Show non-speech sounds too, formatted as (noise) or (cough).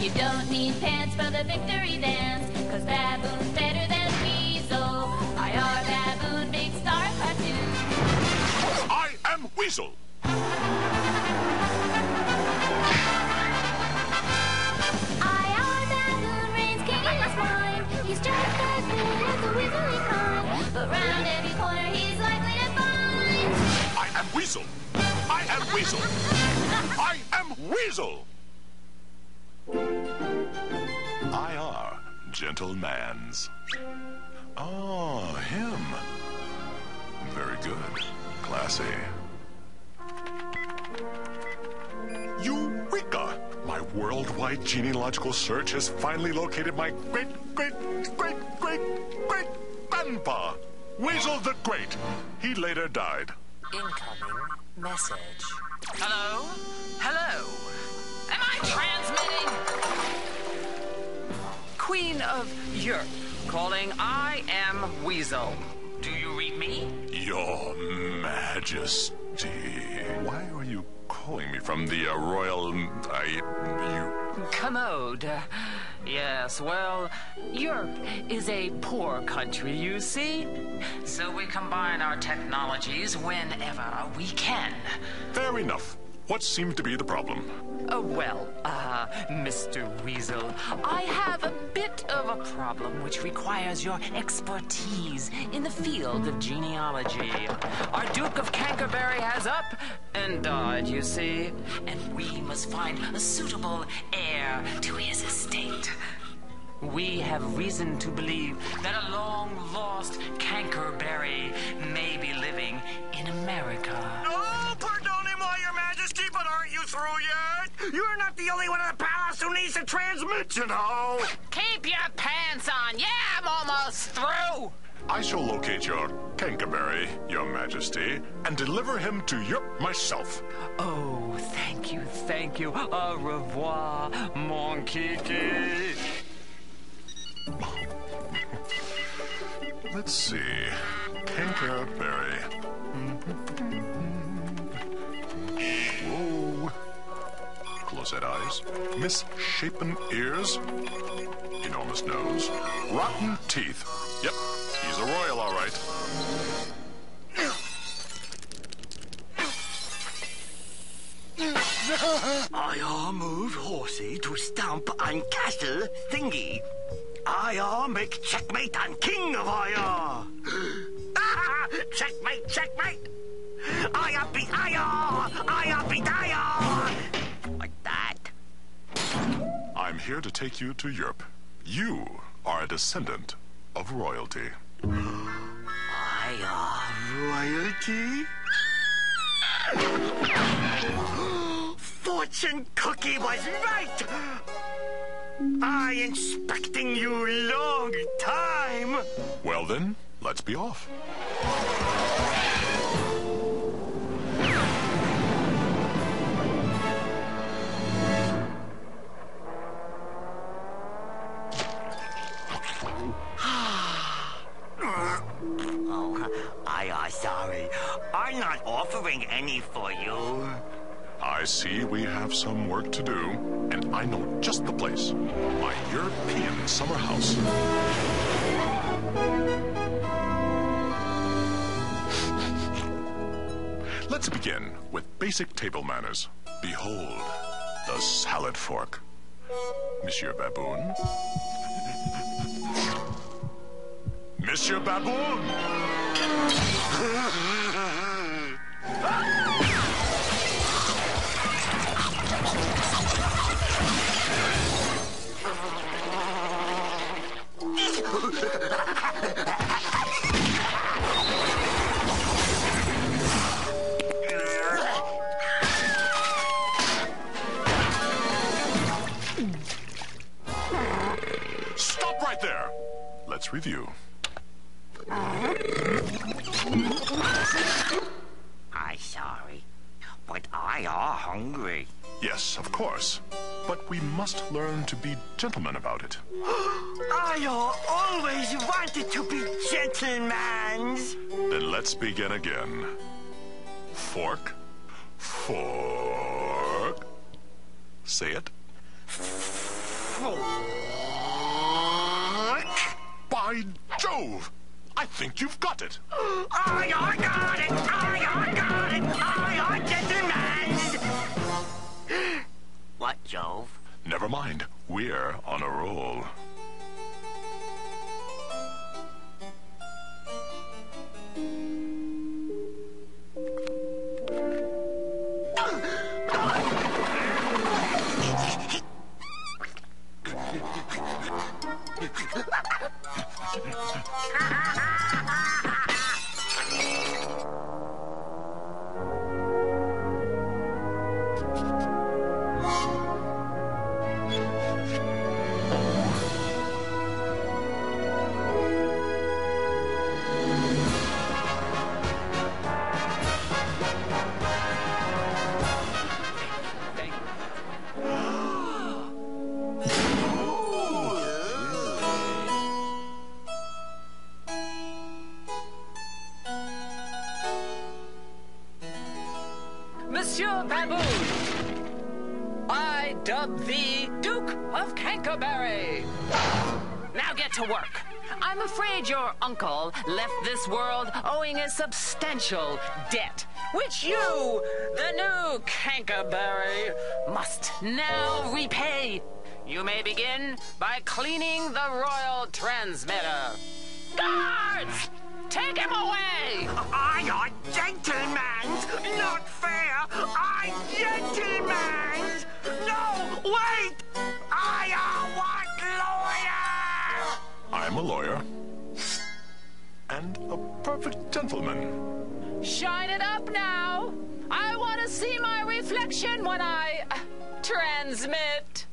You don't need pants for the victory dance, cause Baboon's better than Weasel. IR Baboon, big star cartoon. I am Weasel. IR Baboon reigns king in his mind. He's just as big as a weaselly kind. But round every corner he's likely to find. I am Weasel. I am Weasel. I am Weasel. IR, gentlemans. Oh, him. Very good. Classy. Eureka! My worldwide genealogical search has finally located my great, great, great, great, great grandpa, Weasel the Great. He later died. Incoming message. Hello? Hello? Transmitting? Queen of Europe, calling I am Weasel. Do you read me? Your Majesty. Why are you calling me from the uh, royal. I. You. Commode. Yes, well, Europe is a poor country, you see. So we combine our technologies whenever we can. Fair enough. What seems to be the problem? Uh, well, uh, Mr. Weasel, I have a bit of a problem which requires your expertise in the field of genealogy. Our Duke of Canterbury has up and died, you see, and we must find a suitable heir to his estate. We have reason to believe that a long lost Canterbury may be living transmit, you know. Keep your pants on. Yeah, I'm almost through. I shall locate your Canterbury, your majesty, and deliver him to Europe myself. Oh, thank you, thank you. Au revoir, mon kiki. Let's see. Canterbury. Mm-hmm. Close-set eyes. Misshapen ears. Enormous nose. Rotten teeth. Yep, he's a royal, all right. (laughs) I move horsey to stamp on castle thingy. I make checkmate on king of I (gasps) ah, checkmate, checkmate. I beat I I beat I I'm here to take you to Europe. You are a descendant of royalty. I am royalty? Fortune cookie was right. I inspecting you long time. Well then, let's be off. I see we have some work to do, and I know just the place. My European summer house. Let's begin with basic table manners. Behold, the salad fork. Monsieur Baboon. Monsieur Baboon! Let's review. I sorry, but I are hungry. Yes, of course. But we must learn to be gentlemen about it. (gasps) I always wanted to be gentlemen. Then let's begin again. Fork. Fork. Say it. By Jove! I think you've got it. I, I got it! I, I got it! I, I gentlemen! (gasps) what, Jove? Never mind. We're on a roll. (laughs) あっ! I dub thee Duke of Canterbury. Now get to work. I'm afraid your uncle left this world owing a substantial debt, which you, the new Canterbury, must now repay. You may begin by cleaning the royal transmitter. Guards! Take him away! I are gentlemen! Not fair! I gentlemen! No, wait! I are what lawyer? I'm a lawyer. And a perfect gentleman. Shine it up now! I want to see my reflection when I uh, transmit.